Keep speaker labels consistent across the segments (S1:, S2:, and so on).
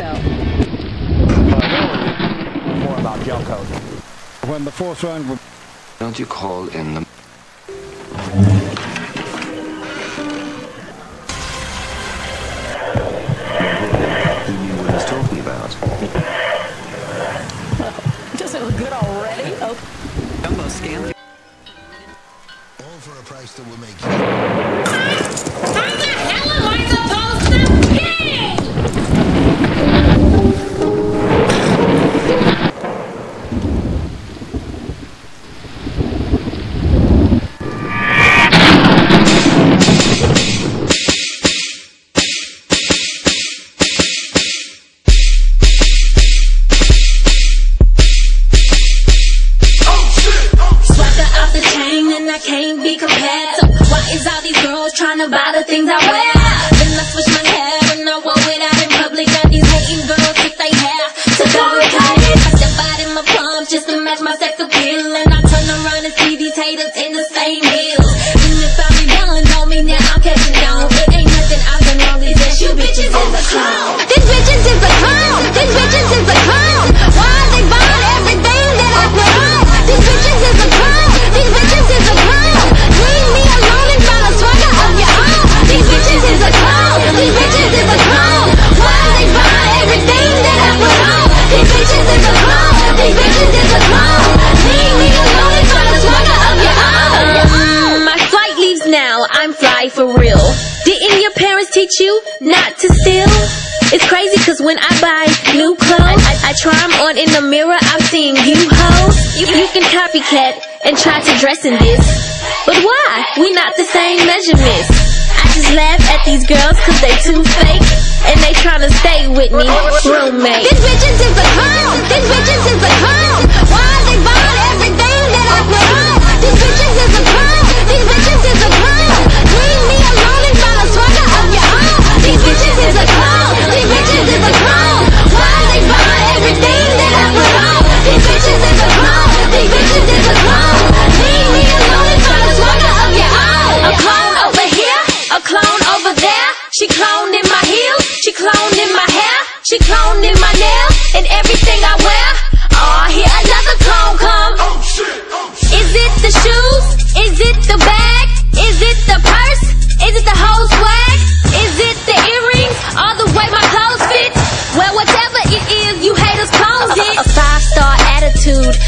S1: so.
S2: More about gel coat.
S3: When the fourth round
S4: Don't you call in the... He knew what he's talking about.
S1: Doesn't look good already? Oh.
S5: Dumbo scam.
S6: All for a price that will make
S7: you... Ah! can't be compared. to why is all these girls trying to buy the things I wear? teach you not to steal? It's crazy cause when I buy new clothes, I, I try them on in the mirror, I'm seeing you hoes. You, you can copycat and try to dress in this. But why? We not the same measurements. I just laugh at these girls cause they too fake. And they tryna stay with me, roommate. This bitch is a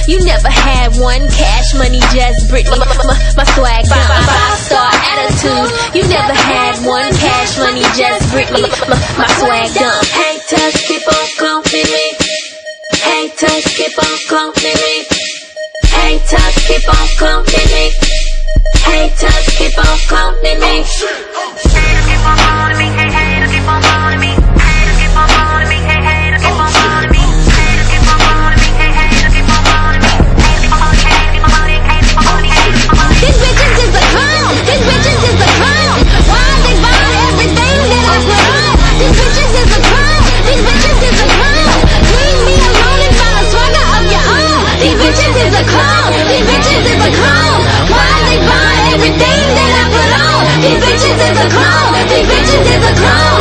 S7: You never had one. Cash money, just Brittany. My, my swag, five, five, five star attitude. You never had one. Cash money, just Brittany. My, my swag, dumb. Haters keep on cloning me. Haters keep on cloning me. Haters keep on cloning me. Haters keep on cloning me. Haters keep on cloning me. is a clown! The Grinch is a crown.